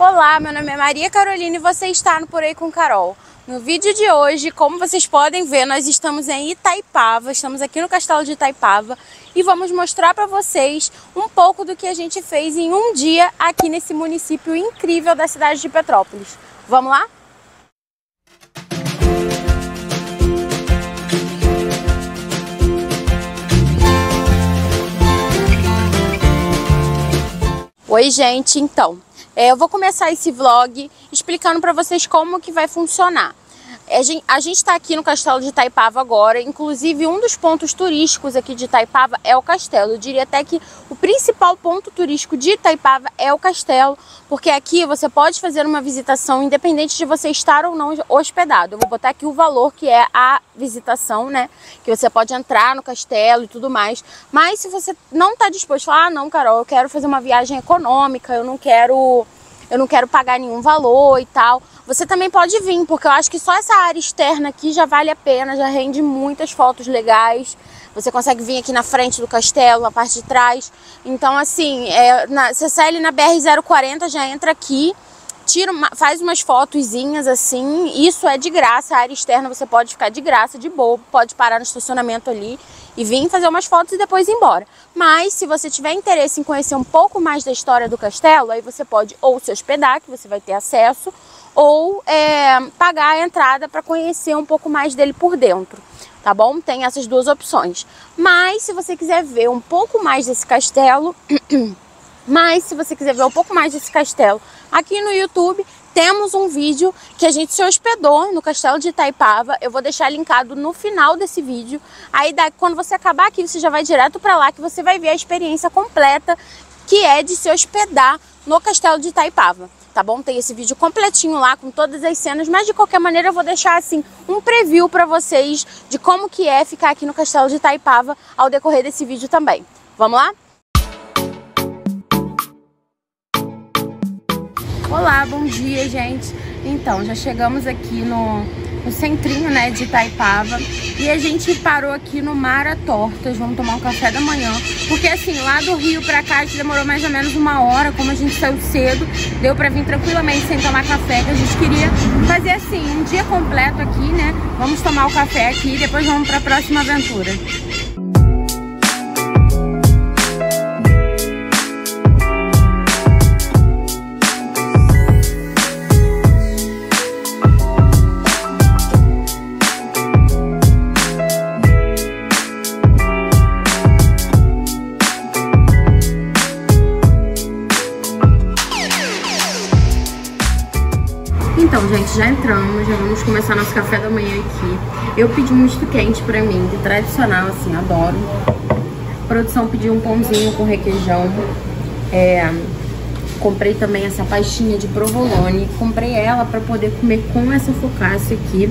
Olá, meu nome é Maria Carolina e você está no Por Aí com Carol. No vídeo de hoje, como vocês podem ver, nós estamos em Itaipava, estamos aqui no castelo de Itaipava e vamos mostrar para vocês um pouco do que a gente fez em um dia aqui nesse município incrível da cidade de Petrópolis. Vamos lá? Oi, gente, então, eu vou começar esse vlog explicando para vocês como que vai funcionar. A gente está aqui no castelo de Itaipava agora, inclusive um dos pontos turísticos aqui de Itaipava é o castelo. Eu diria até que o principal ponto turístico de Itaipava é o castelo, porque aqui você pode fazer uma visitação independente de você estar ou não hospedado. Eu vou botar aqui o valor que é a visitação, né? Que você pode entrar no castelo e tudo mais. Mas se você não está disposto, ah, não, Carol, eu quero fazer uma viagem econômica, eu não quero eu não quero pagar nenhum valor e tal. Você também pode vir, porque eu acho que só essa área externa aqui já vale a pena, já rende muitas fotos legais. Você consegue vir aqui na frente do castelo, na parte de trás. Então, assim, é, na, você sai ali na BR-040, já entra aqui, tira uma, faz umas fotozinhas assim. Isso é de graça, a área externa você pode ficar de graça, de boa, pode parar no estacionamento ali e vir fazer umas fotos e depois ir embora. Mas se você tiver interesse em conhecer um pouco mais da história do castelo, aí você pode ou se hospedar, que você vai ter acesso, ou é, pagar a entrada para conhecer um pouco mais dele por dentro. Tá bom? Tem essas duas opções. Mas se você quiser ver um pouco mais desse castelo, mas se você quiser ver um pouco mais desse castelo aqui no YouTube, temos um vídeo que a gente se hospedou no castelo de Itaipava. Eu vou deixar linkado no final desse vídeo. Aí quando você acabar aqui, você já vai direto para lá que você vai ver a experiência completa que é de se hospedar no castelo de Itaipava. Tá bom? Tem esse vídeo completinho lá com todas as cenas, mas de qualquer maneira eu vou deixar assim um preview para vocês de como que é ficar aqui no castelo de Itaipava ao decorrer desse vídeo também. Vamos lá? Olá, bom dia, gente. Então, já chegamos aqui no, no centrinho, né, de Itaipava. E a gente parou aqui no Mara Tortas, vamos tomar um café da manhã. Porque assim, lá do Rio pra cá, a gente demorou mais ou menos uma hora, como a gente saiu cedo. Deu pra vir tranquilamente sem tomar café, que a gente queria fazer assim, um dia completo aqui, né. Vamos tomar o café aqui e depois vamos pra próxima aventura. Começar nosso café da manhã aqui. Eu pedi um misto quente pra mim, de tradicional, assim, adoro. A produção pediu um pãozinho com requeijão. É, comprei também essa pastinha de provolone. Comprei ela pra poder comer com essa focaccia aqui,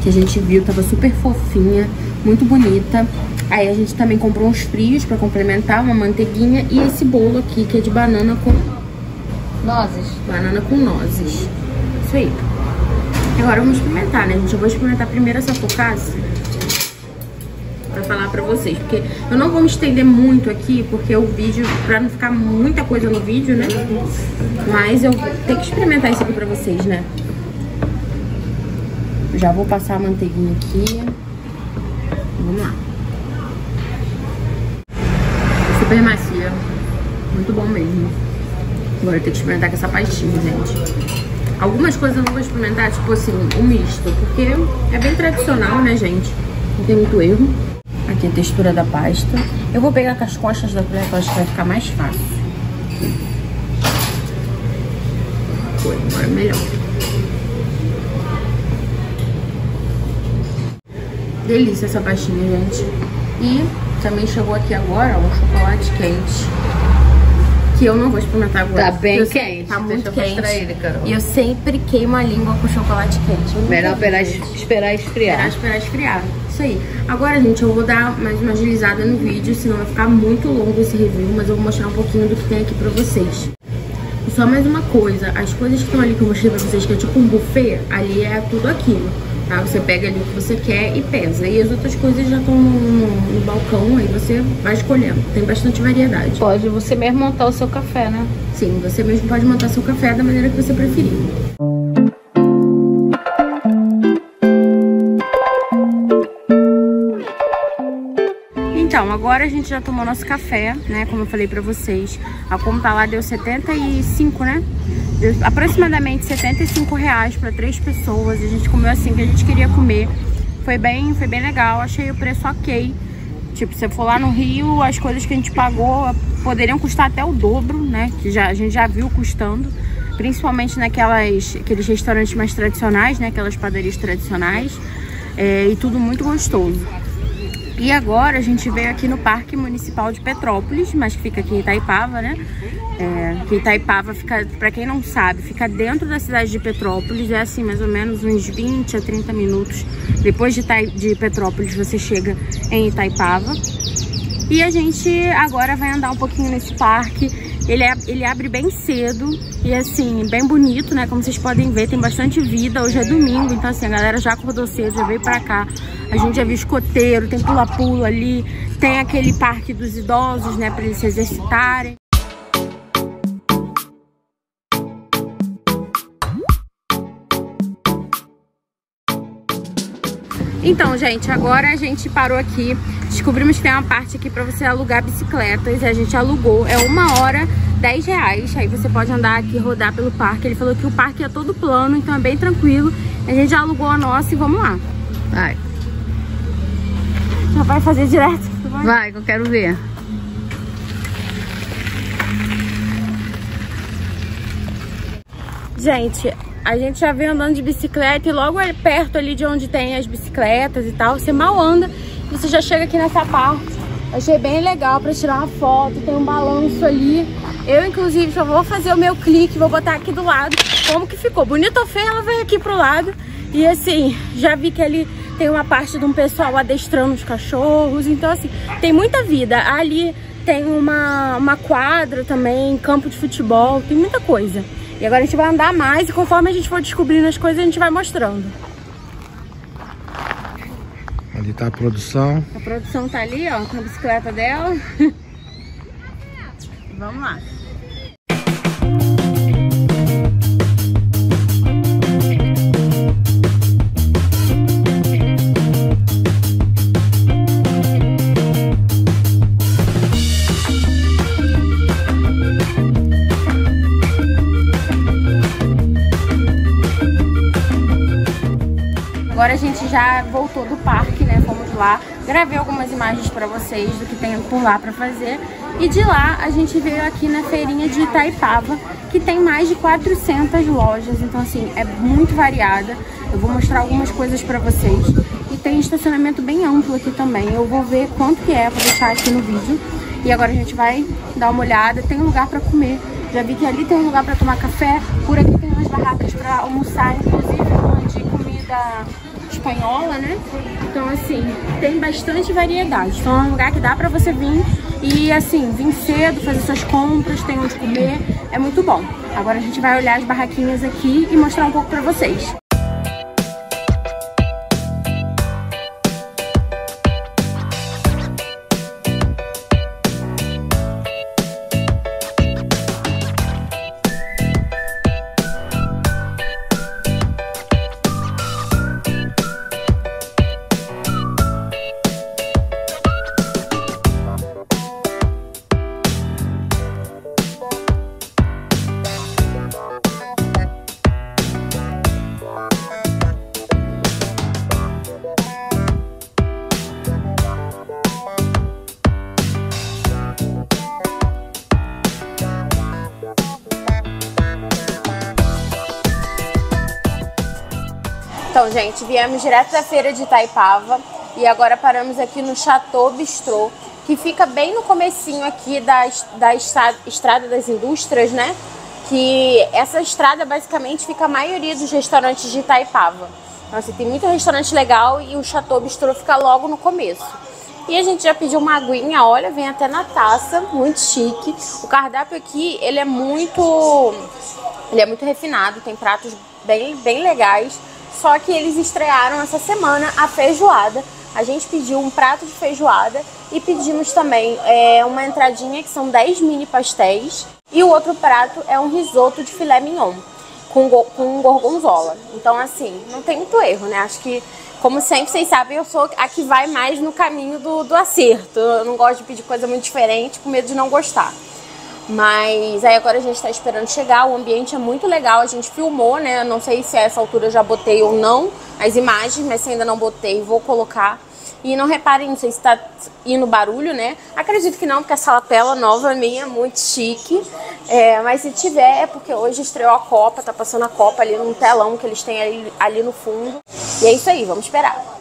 que a gente viu, tava super fofinha, muito bonita. Aí a gente também comprou uns frios pra complementar, uma manteiguinha e esse bolo aqui, que é de banana com... Nozes. Banana com nozes. Isso aí. Agora vamos experimentar, né, gente? Eu vou experimentar primeiro essa focaccia pra falar pra vocês. Porque eu não vou me estender muito aqui, porque o vídeo, pra não ficar muita coisa no vídeo, né? Mas eu tenho que experimentar isso aqui pra vocês, né? Já vou passar a manteiguinha aqui. Vamos lá. Super macia. Muito bom mesmo. Agora eu tenho que experimentar com essa pastinha, gente. Algumas coisas eu não vou experimentar, tipo assim, o misto, porque é bem tradicional, né, gente? Não tem muito erro. Aqui a textura da pasta. Eu vou pegar com as costas da colher, que eu acho que vai ficar mais fácil. Foi, agora é melhor. Delícia essa pastinha, gente. E também chegou aqui agora, ó, um chocolate quente que eu não vou experimentar agora. Tá bem quente. Tá muito quente. Ele, e eu sempre queimo a língua com chocolate quente. Melhor esperar, esperar esfriar. Esperar, esperar esfriar. Isso aí. Agora, gente, eu vou dar mais uma agilizada no vídeo, senão vai ficar muito longo esse review, mas eu vou mostrar um pouquinho do que tem aqui pra vocês. E só mais uma coisa, as coisas que estão ali que eu mostrei pra vocês, que é tipo um buffet, ali é tudo aquilo. Tá? Você pega ali o que você quer e pesa. E as outras coisas já estão no, no, no, balcão, aí você vai escolhendo. Tem bastante variedade. Pode você mesmo montar o seu café, né? Sim, você mesmo pode montar seu café da maneira que você preferir. Então, agora a gente já tomou nosso café, né? Como eu falei pra vocês. A conta lá deu 75, né? Deu aproximadamente 75 reais pra três pessoas. A gente comeu assim que a gente queria comer. Foi bem, foi bem legal. Achei o preço ok. Tipo, se for lá no Rio, as coisas que a gente pagou poderiam custar até o dobro, né? Que já, a gente já viu custando. Principalmente naquelas aqueles restaurantes mais tradicionais, né? Aquelas padarias tradicionais. É, e tudo muito gostoso. E agora a gente veio aqui no Parque Municipal de Petrópolis, mas que fica aqui em Itaipava, né? É, que Itaipava fica, para quem não sabe, fica dentro da cidade de Petrópolis, é assim, mais ou menos uns 20 a 30 minutos. Depois de, de Petrópolis você chega em Itaipava. E a gente agora vai andar um pouquinho nesse parque ele, é, ele abre bem cedo e assim, bem bonito, né? Como vocês podem ver, tem bastante vida. Hoje é domingo, então assim, a galera já acordou cedo, já veio pra cá. A gente já viu escoteiro, tem pula-pula ali, tem aquele parque dos idosos, né? Pra eles se exercitarem. Então, gente, agora a gente parou aqui, descobrimos que tem uma parte aqui pra você alugar bicicletas, e a gente alugou, é uma hora, 10 reais, aí você pode andar aqui, rodar pelo parque, ele falou que o parque é todo plano, então é bem tranquilo, a gente já alugou a nossa e vamos lá. Vai. Vai fazer direto? Vai, vai que eu quero ver. Gente, a gente já vem andando de bicicleta e logo perto ali de onde tem as bicicletas e tal, você mal anda e você já chega aqui nessa parte. Achei bem legal pra tirar uma foto, tem um balanço ali. Eu, inclusive, já vou fazer o meu clique, vou botar aqui do lado como que ficou. Bonito ou feio, ela veio aqui pro lado. E assim, já vi que ali tem uma parte de um pessoal adestrando os cachorros. Então, assim, tem muita vida. Ali tem uma, uma quadra também, campo de futebol, tem muita coisa. E agora a gente vai andar mais e conforme a gente for descobrindo as coisas, a gente vai mostrando. Ali tá a produção. A produção tá ali, ó, com a bicicleta dela. Vamos lá. Agora a gente já voltou do parque, né? Fomos lá, gravei algumas imagens pra vocês do que tem por lá pra fazer. E de lá a gente veio aqui na feirinha de Itaipava, que tem mais de 400 lojas, então assim, é muito variada. Eu vou mostrar algumas coisas pra vocês. E tem estacionamento bem amplo aqui também. Eu vou ver quanto que é, vou deixar aqui no vídeo. E agora a gente vai dar uma olhada, tem lugar pra comer. Já vi que ali tem um lugar pra tomar café, por aqui tem umas barracas pra almoçar, inclusive de comida espanhola, né? Então, assim, tem bastante variedade. Então, é um lugar que dá pra você vir e, assim, vir cedo, fazer suas compras, tem onde comer. É muito bom. Agora a gente vai olhar as barraquinhas aqui e mostrar um pouco pra vocês. Então, gente, viemos direto da feira de Itaipava e agora paramos aqui no Chateau Bistrô, que fica bem no comecinho aqui da, da Estrada das Indústrias, né? Que essa estrada basicamente fica a maioria dos restaurantes de Itaipava. Então, assim, tem muito restaurante legal e o Chateau Bistrô fica logo no começo. E a gente já pediu uma aguinha, olha, vem até na taça, muito chique. O cardápio aqui, ele é muito, ele é muito refinado, tem pratos bem, bem legais Só que eles estrearam essa semana a feijoada. A gente pediu um prato de feijoada e pedimos também é, uma entradinha que são 10 mini pastéis. E o outro prato é um risoto de filé mignon com, com gorgonzola. Então, assim, não tem muito erro, né? Acho que, como sempre, vocês sabem, eu sou a que vai mais no caminho do, do acerto. Eu não gosto de pedir coisa muito diferente, com medo de não gostar. Mas aí agora a gente tá esperando chegar, o ambiente é muito legal, a gente filmou, né? Não sei se a essa altura eu já botei ou não as imagens, mas se ainda não botei, vou colocar. E não reparem, não sei se tá indo barulho, né? Acredito que não, porque essa lapela nova minha é muito chique. É, mas se tiver, é porque hoje estreou a Copa, tá passando a Copa ali num telão que eles têm ali, ali no fundo. E é isso aí, vamos esperar.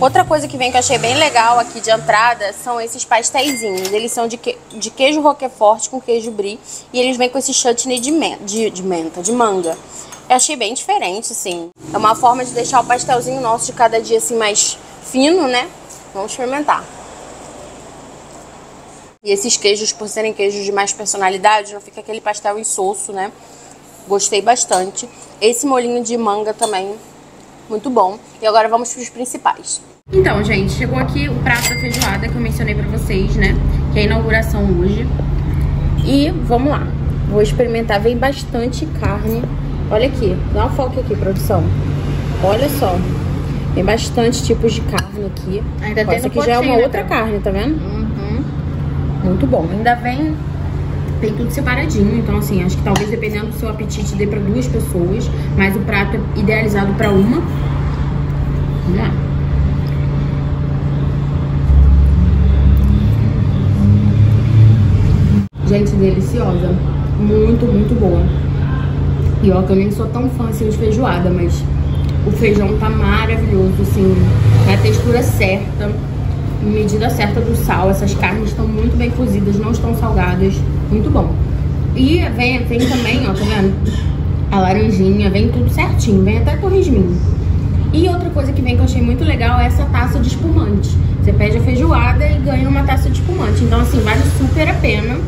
Outra coisa que vem que eu achei bem legal aqui de entrada são esses pastéisinhos. Eles são de, que, de queijo roquefort com queijo brie e eles vêm com esse chutney de, menta, de, de menta, de manga. Eu achei bem diferente, assim. É uma forma de deixar o pastelzinho nosso de cada dia assim mais fino, né? Vamos experimentar. E esses queijos, por serem queijos de mais personalidade, não fica aquele pastel insosso, né? Gostei bastante. Esse molinho de manga também muito bom. E agora vamos para os principais. Então, gente, chegou aqui o prato da feijoada que eu mencionei pra vocês, né? Que é a inauguração hoje. E vamos lá. Vou experimentar. Vem bastante carne. Olha aqui. Dá um foco aqui, produção. Olha só. Tem bastante tipos de carne aqui. Ainda tem Essa aqui já é uma outra tá? carne, tá vendo? Uhum. Muito bom. Ainda vem tem tudo separadinho, então assim, acho que talvez dependendo do seu apetite dê para duas pessoas, mas o prato é idealizado para uma. Vamos lá. Gente, deliciosa. Muito, muito boa. E ó, que eu nem sou tão fã assim de feijoada, mas o feijão tá maravilhoso, assim. É a textura certa, medida certa do sal. Essas carnes estão muito bem cozidas, não estão salgadas. Muito bom. E vem, vem também, ó, tá vendo? A laranjinha, vem tudo certinho, vem até torresminho. E outra coisa que vem que eu achei muito legal é essa taça de espumante. Você pede a feijoada e ganha uma taça de espumante. Então, assim, vale super a pena.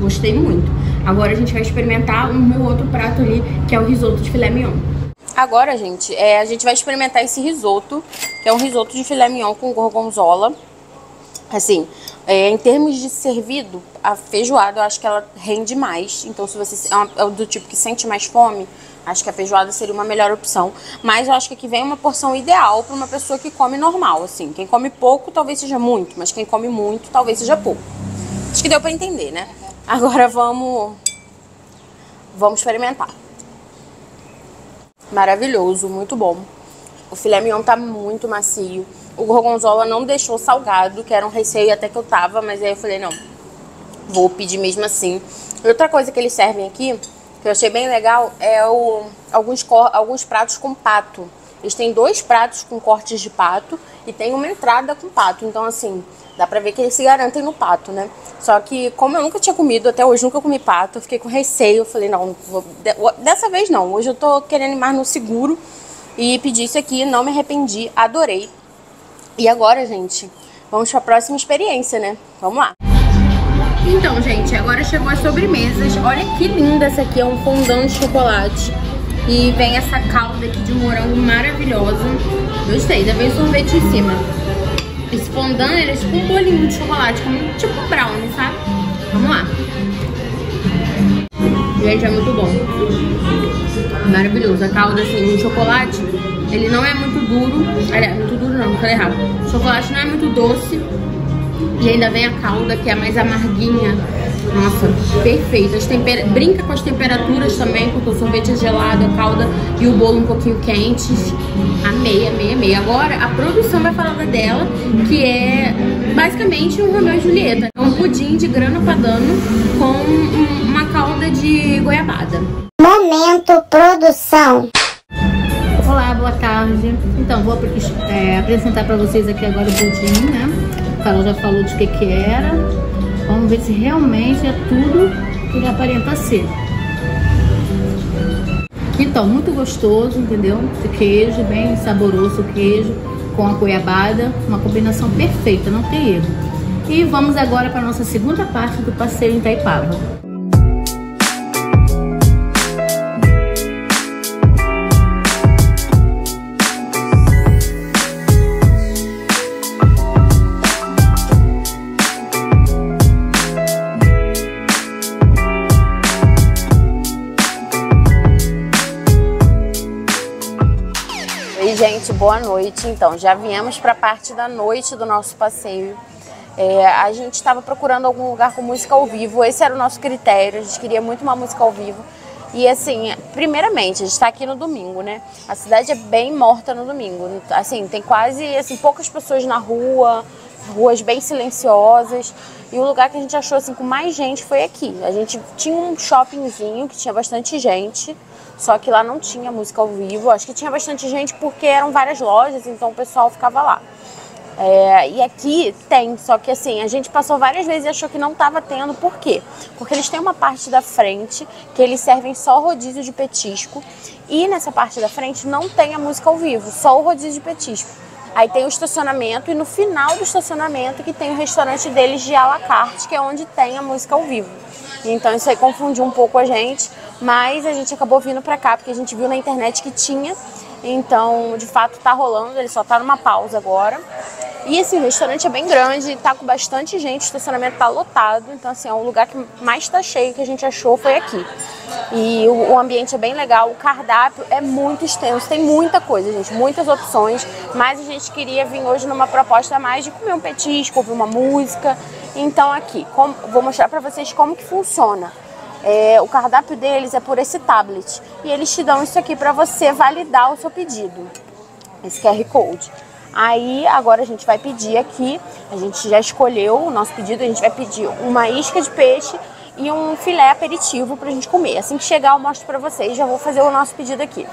Gostei muito. Agora a gente vai experimentar um meu outro prato ali, que é o risoto de filé mignon. Agora, gente, é, a gente vai experimentar esse risoto, que é um risoto de filé mignon com gorgonzola. Assim, é, em termos de servido, a feijoada eu acho que ela rende mais. Então, se você é, é do tipo que sente mais fome, acho que a feijoada seria uma melhor opção. Mas eu acho que aqui vem uma porção ideal para uma pessoa que come normal, assim. Quem come pouco talvez seja muito, mas quem come muito talvez seja pouco. Acho que deu para entender, né? Agora vamos vamos experimentar. Maravilhoso, muito bom. O filé mignon tá muito macio. O gorgonzola não deixou salgado, que era um receio até que eu tava, mas aí eu falei, não, vou pedir mesmo assim. Outra coisa que eles servem aqui, que eu achei bem legal, é o, alguns, alguns pratos com pato. Eles têm dois pratos com cortes de pato e tem uma entrada com pato. Então, assim, dá pra ver que eles se garantem no pato, né? Só que, como eu nunca tinha comido, até hoje nunca comi pato, fiquei com receio. Falei, não, vou, dessa vez não. Hoje eu tô querendo ir mais no seguro e pedi isso aqui, não me arrependi, adorei. E agora, gente, vamos para a próxima experiência, né? Vamos lá. Então, gente, agora chegou as sobremesas. Olha que linda essa aqui, é um fondant de chocolate. E vem essa calda aqui de morango maravilhosa. Gostei, ainda vem sorvete em cima. Esse fondant, ele é tipo um bolinho de chocolate, como tipo brownie, sabe? Vamos lá. Gente, é muito bom. Maravilhoso. A calda, assim, de chocolate ele não é muito duro. Aliás, muito duro não, falei errado. O chocolate não é muito doce. E ainda vem a calda, que é mais amarguinha. Nossa, perfeito. As temper... Brinca com as temperaturas também, porque o sorvete é gelado, a calda e o bolo um pouquinho quentes. Amei, amei, amei. Agora, a produção vai falar dela, que é basicamente um Romeu e Julieta. É um pudim de grana padano com uma calda de goiabada. Momento produção. Olá, boa tarde. Então, vou é, apresentar para vocês aqui agora o pudim, né? O Carol já falou de que que era. Vamos ver se realmente é tudo que ele aparenta ser. Então, muito gostoso, entendeu? Esse queijo, bem saboroso o queijo com a goiabada, uma combinação perfeita, não tem erro. E vamos agora para a nossa segunda parte do passeio em Itaipava. Gente, boa noite. Então, já viemos para a parte da noite do nosso passeio. É, a gente estava procurando algum lugar com música ao vivo, esse era o nosso critério, a gente queria muito uma música ao vivo. E assim, primeiramente, a gente está aqui no domingo, né? A cidade é bem morta no domingo. Assim, tem quase assim, poucas pessoas na rua, ruas bem silenciosas. E o lugar que a gente achou assim com mais gente foi aqui. A gente tinha um shoppingzinho que tinha bastante gente. Só que lá não tinha música ao vivo. Acho que tinha bastante gente porque eram várias lojas, então o pessoal ficava lá. É, e aqui tem, só que assim, a gente passou várias vezes e achou que não estava tendo. Por quê? Porque eles têm uma parte da frente que eles servem só rodízio de petisco. E nessa parte da frente não tem a música ao vivo, só o rodízio de petisco. Aí tem o estacionamento e no final do estacionamento que tem o restaurante deles de à la carte, que é onde tem a música ao vivo. Então isso aí confundiu um pouco a gente, mas a gente acabou vindo pra cá porque a gente viu na internet que tinha. Então, de fato, tá rolando, ele só tá numa pausa agora. E assim, o restaurante é bem grande, tá com bastante gente, o estacionamento tá lotado. Então, assim, é um lugar que mais tá cheio que a gente achou foi aqui. E o, o, ambiente é bem legal, o cardápio é muito extenso, tem muita coisa, gente, muitas opções. Mas a gente queria vir hoje numa proposta mais de comer um petisco, ouvir uma música. Então, aqui, como, vou mostrar pra vocês como que funciona. É, o cardápio deles é por esse tablet e eles te dão isso aqui para você validar o seu pedido, esse QR Code. Aí agora a gente vai pedir aqui, a gente já escolheu o nosso pedido, a gente vai pedir uma isca de peixe e um filé aperitivo pra gente comer. Assim que chegar eu mostro pra vocês, já vou fazer o nosso pedido aqui.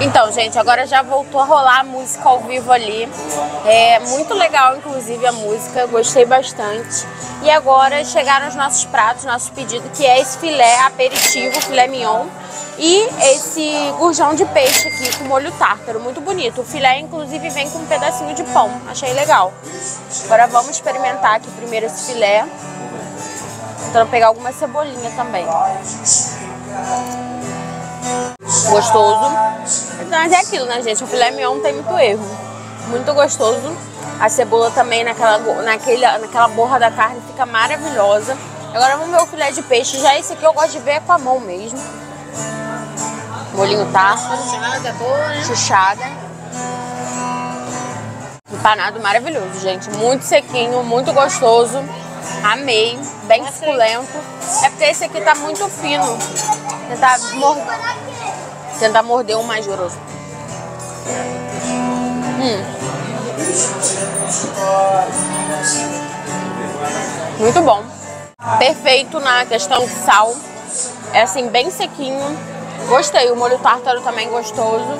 Então, gente, agora já voltou a rolar a música ao vivo ali. É muito legal, inclusive, a música, gostei bastante. E agora chegaram os nossos pratos, nosso pedido, que é esse filé aperitivo, filé mignon. E esse gurjão de peixe aqui com molho tártaro, muito bonito. O filé, inclusive, vem com um pedacinho de pão, achei legal. Agora vamos experimentar aqui primeiro esse filé. Tentando pegar alguma cebolinha também gostoso. Mas é aquilo, né, gente? O filé mignon não tem muito erro. Muito gostoso. A cebola também naquela, naquele, naquela borra da carne fica maravilhosa. Agora vamos ver o filé de peixe. Já esse aqui eu gosto de ver com a mão mesmo. Molinho tártaro. Chuchada. Empanado maravilhoso, gente. Muito sequinho, muito gostoso. Amei. Bem suculento. É porque esse aqui tá muito fino. Tentar morder Tentar morder um mais grosso. Hum. Muito bom. Perfeito na questão de sal. É assim, bem sequinho. Gostei. O molho tártaro também gostoso.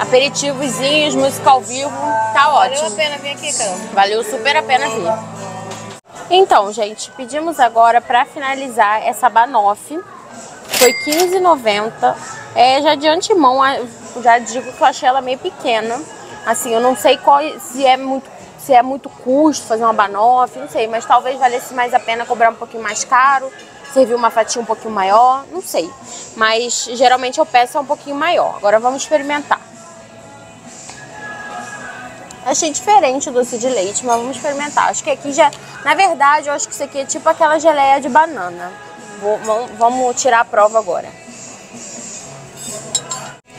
Aperitivozinhos, música ao vivo. Tá ótimo. Valeu a pena vir aqui, Carol. Valeu super a pena vir. Então, gente, pedimos agora para finalizar essa banoffee. Foi R$15,90 é, já de antemão, já digo que eu achei ela meio pequena. Assim, eu não sei qual, se é muito se é muito custo fazer uma banoffee, não sei, mas talvez valesse mais a pena cobrar um pouquinho mais caro, servir uma fatia um pouquinho maior, não sei. Mas geralmente eu peço é um pouquinho maior. Agora vamos experimentar. Achei diferente o doce de leite, mas vamos experimentar. Acho que aqui já, na verdade, eu acho que isso aqui é tipo aquela geleia de banana. Vou, vamos tirar a prova agora.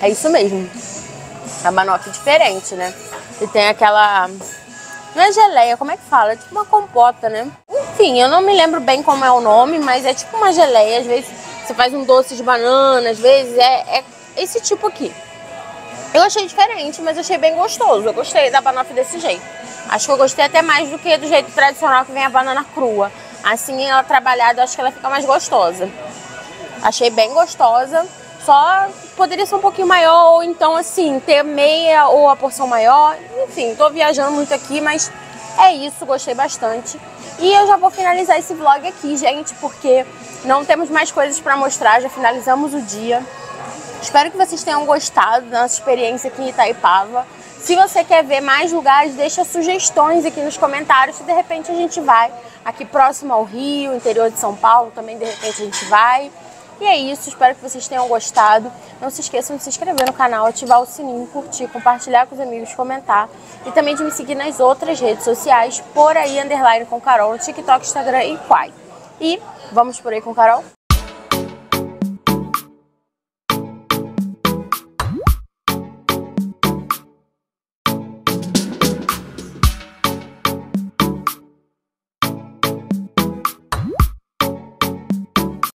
É isso mesmo. A banoffee diferente, né? E tem aquela... Não é geleia, como é que fala? É tipo uma compota, né? Enfim, eu não me lembro bem como é o nome, mas é tipo uma geleia. Às vezes você faz um doce de banana, às vezes é, é esse tipo aqui. Eu achei diferente, mas achei bem gostoso. Eu gostei da banoffee desse jeito. Acho que eu gostei até mais do que do jeito tradicional que vem a banana crua. Assim, ela trabalhada, acho que ela fica mais gostosa. Achei bem gostosa. Só poderia ser um pouquinho maior, ou então assim, ter meia ou a porção maior. Enfim, tô viajando muito aqui, mas É isso, gostei bastante. E eu já vou finalizar esse vlog aqui, gente, porque não temos mais coisas para mostrar, já finalizamos o dia. Espero que vocês tenham gostado da nossa experiência aqui em Itaipava. Se você quer ver mais lugares, deixa sugestões aqui nos comentários. Se de repente a gente vai aqui próximo ao Rio, interior de São Paulo, também de repente a gente vai. E é isso, espero que vocês tenham gostado. Não se esqueçam de se inscrever no canal, ativar o sininho, curtir, compartilhar com os amigos, comentar. E também de me seguir nas outras redes sociais, por aí, underline com Carol, no TikTok, Instagram e Quai. E vamos por aí com Carol?